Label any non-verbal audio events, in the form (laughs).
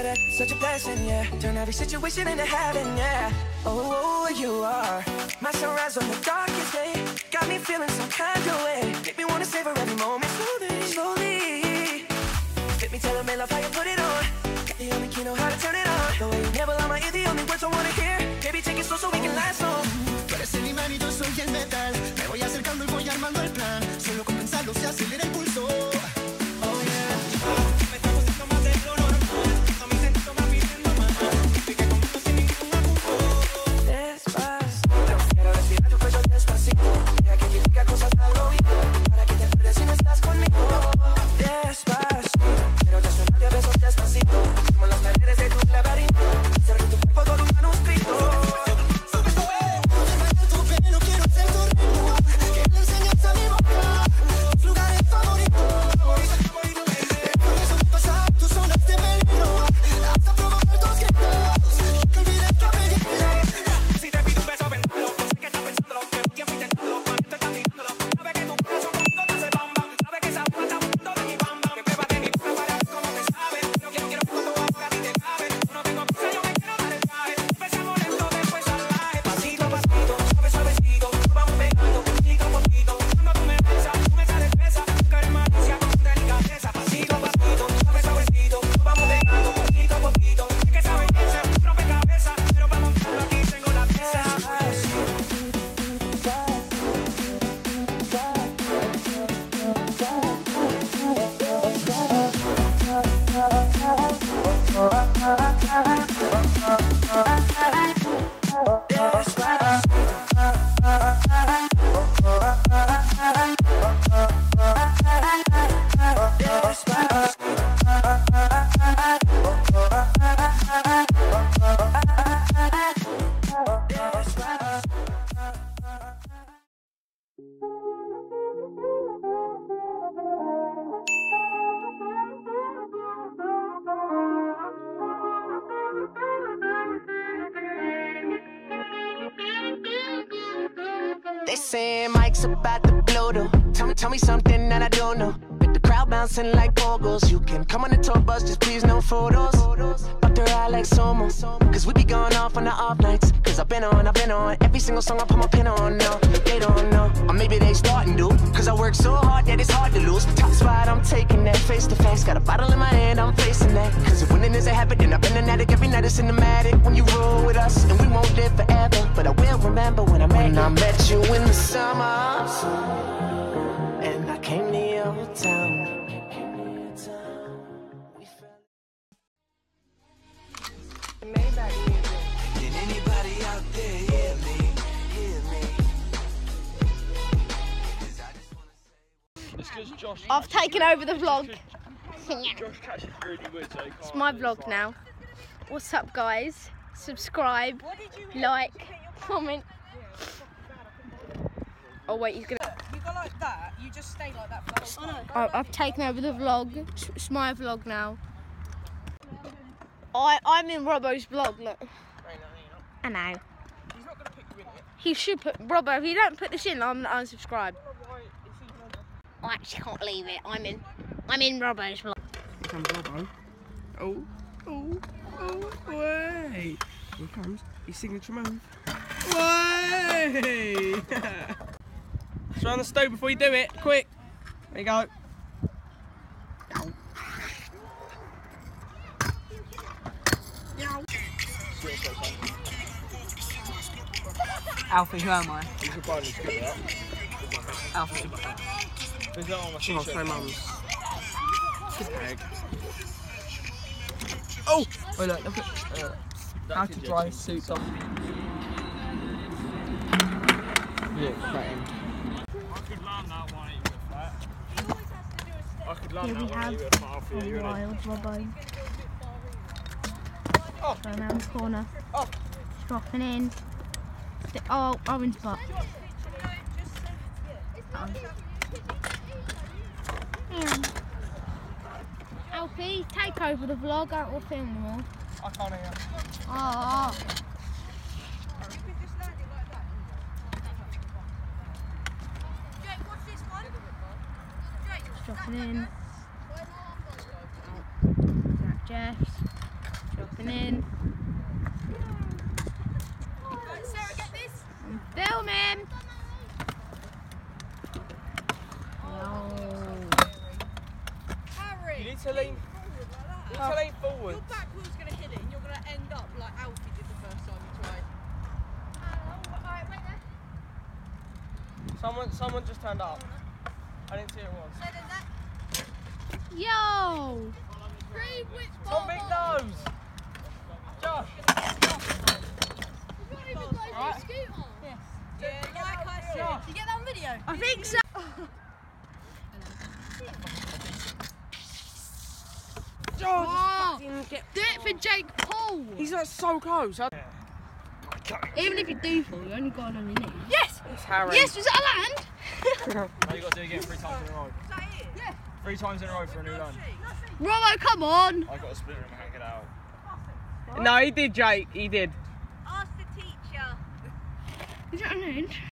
that, such a blessing, yeah. Turn every situation into heaven, yeah. Oh, you are my sunrise on the darkest day. Got me feeling some kind of way. Make me wanna savor every moment slowly, slowly. Let me tell me love how you put it on. The only key know how to turn it on. The way never lie my ear, the only words I wanna hear. Baby, take it slow so we can last long. Tú eres el imán y yo soy el metal. Me voy acercando y voy armando el plan. Solo se acelera el pulso. They say Mike's about to blow though. Tell me, tell me something that I don't know. With the crowd bouncing like bogles, you can come on the tour bus, just please no photos. But they're out like Somo. Cause we be going off on the off nights. Cause I've been on, I've been on. Every single song I put my pin on now. They don't know. Or maybe they starting to. Cause I work so hard that it's hard to lose. Top spot, I'm taking that face to face. Got a bottle in my hand, I'm facing that. Cause if winning is a habit, then I've been an addict. Every night it's cinematic. When you roll with us, and we won't live forever. But I will remember when I met when I met you in the summer. And I came to your town. We fell- Can anybody out there hear me? Hear me? It's because Josh, I've taken over the vlog. Really weird, so he can't. It's my vlog now. What's up, guys? Subscribe, like, comment. Oh wait, he's gonna. You go like that, you just stay like that for the whole time. I- I've taken over the vlog. It's- It's my vlog now. I I'm in Robbo's vlog. Look. I know. He's not going to pick you in it. He should put Robbo. If you don't put this in, I'm unsubscribe. I actually can't leave it. I'm in. I'm in Robbo's vlog. comes Robbo. Oh, oh, oh, way! Here comes his signature move. Way! Surround (laughs) the stove before you do it, quick! There you go. Alfie, who am I? Alfie. Is that on my my mum's. Oh! Oh look, look at uh, how to dry suits on. Look, cretin. I could land that one even with flat. I could land Here we that one have even with flat. Alfie, are you ready? Wild Robbo. Oh. Going around the corner. Oh. Dropping in. Sti- Oh, orange spot. Oh. Alfie, take over the vlog. I will film them all. I can't hear. Oh. oh. Dropping in. Jeffs. Dropping in. Sarah, get this. I'm filming. No. Harry. You need to lean. You need to oh. lean forward. Your back wheel's going to hit it and you're going to end up like Alfie did the first time you tried. Someone, someone just turned up. I didn't see it was. So then that Yo! three which Tom Big Nose. Josh. Right. Yes. Yeah, like I said. Did you get that on video? I think so. Josh. Oh, get- do it for Jake Paul. He's like so close. I- Even if you do fall, you only got on your knee. Yes. It's Harry. Yes, was that a land? Now you got to do it again three times in a row. Is that it? Yeah. Three times in a row for a new run. Robbo, come on. I got a splinter in my hand, get out. No, he did, Jake. He did. Ask the teacher. Is that an inch?